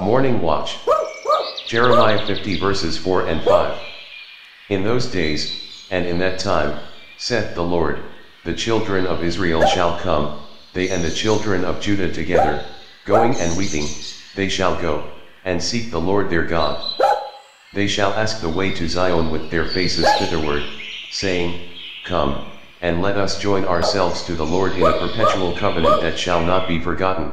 Morning Watch. Jeremiah 50 verses 4 and 5. In those days, and in that time, saith the Lord, the children of Israel shall come, they and the children of Judah together, going and weeping, they shall go, and seek the Lord their God. They shall ask the way to Zion with their faces thitherward, saying, Come, and let us join ourselves to the Lord in a perpetual covenant that shall not be forgotten.